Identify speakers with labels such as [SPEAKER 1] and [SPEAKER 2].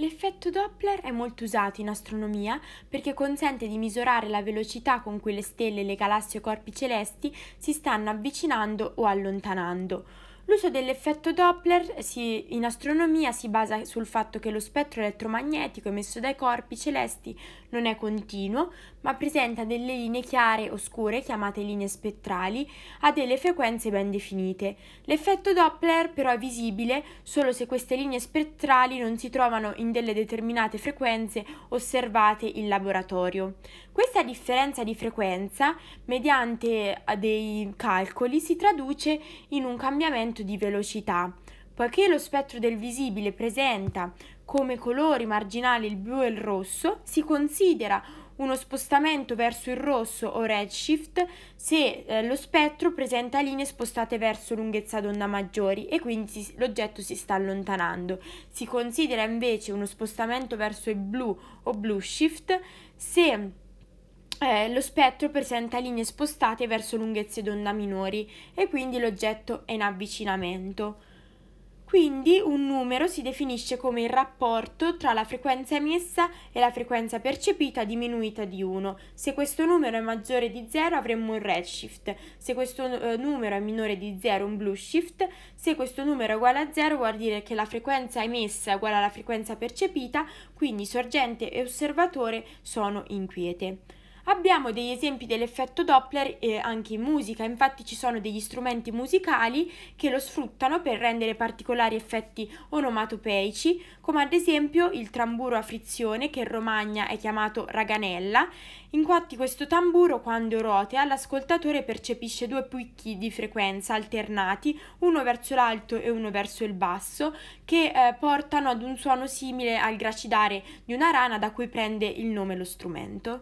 [SPEAKER 1] L'effetto Doppler è molto usato in astronomia perché consente di misurare la velocità con cui le stelle, le galassie o corpi celesti si stanno avvicinando o allontanando. L'uso dell'effetto Doppler si, in astronomia si basa sul fatto che lo spettro elettromagnetico emesso dai corpi celesti non è continuo, ma presenta delle linee chiare o scure, chiamate linee spettrali, a delle frequenze ben definite. L'effetto Doppler però è visibile solo se queste linee spettrali non si trovano in delle determinate frequenze osservate in laboratorio. Questa differenza di frequenza, mediante dei calcoli, si traduce in un cambiamento aumento di velocità. Poiché lo spettro del visibile presenta come colori marginali il blu e il rosso, si considera uno spostamento verso il rosso o redshift se eh, lo spettro presenta linee spostate verso lunghezza d'onda maggiori e quindi si, l'oggetto si sta allontanando. Si considera invece uno spostamento verso il blu o blue shift se eh, lo spettro presenta linee spostate verso lunghezze d'onda minori e quindi l'oggetto è in avvicinamento. Quindi un numero si definisce come il rapporto tra la frequenza emessa e la frequenza percepita diminuita di 1. Se questo numero è maggiore di 0 avremmo un redshift, se questo eh, numero è minore di 0 un blue shift, se questo numero è uguale a 0 vuol dire che la frequenza emessa è uguale alla frequenza percepita, quindi sorgente e osservatore sono inquiete. Abbiamo degli esempi dell'effetto Doppler eh, anche in musica, infatti ci sono degli strumenti musicali che lo sfruttano per rendere particolari effetti onomatopeici, come ad esempio il tamburo a frizione che in Romagna è chiamato raganella. Infatti questo tamburo quando rotea l'ascoltatore percepisce due picchi di frequenza alternati, uno verso l'alto e uno verso il basso, che eh, portano ad un suono simile al gracidare di una rana da cui prende il nome lo strumento.